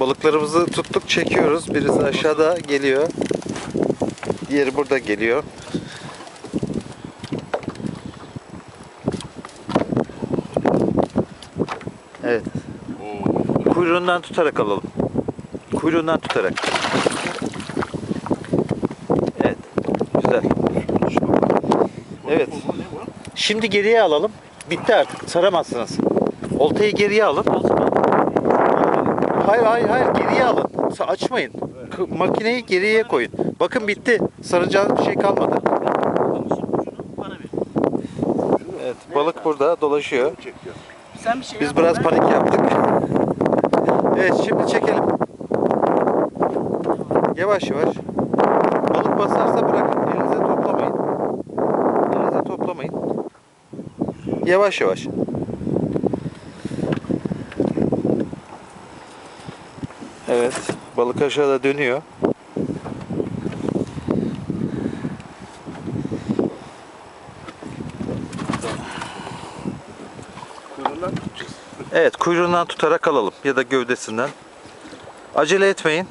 Balıklarımızı tuttuk çekiyoruz. Birisi aşağıda geliyor. Diğeri burada geliyor. Evet. Kuyruğundan tutarak alalım. Kuyruğundan tutarak. Evet. Güzel. Evet. Şimdi geriye alalım. Bitti artık. Saramazsınız. Oltayı geriye alın. Hayır hayır hayır geriye alın. Açmayın. K- makineyi geriye koyun. Bakın bitti. Saracağınız bir şey kalmadı. Evet balık burada dolaşıyor. Sen bir şey Biz yap, biraz ben- panik yaptık. Evet şimdi çekelim. Yavaş yavaş. Balık basarsa bırakın. Elinize toplamayın. Elinize toplamayın. Yavaş yavaş. Evet. Balık aşağıda dönüyor. Evet kuyruğundan tutarak alalım ya da gövdesinden. Acele etmeyin.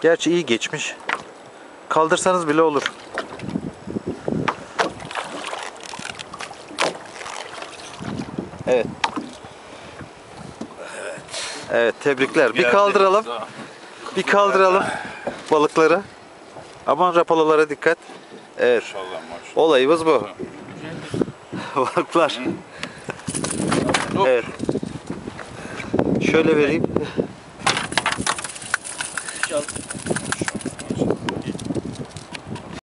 Gerçi iyi geçmiş. Kaldırsanız bile olur. Evet. Evet tebrikler. Bir kaldıralım. Bir kaldıralım balıkları. Aman rapalalara dikkat. Evet. Olayımız bu. Balıklar. evet. Şöyle vereyim.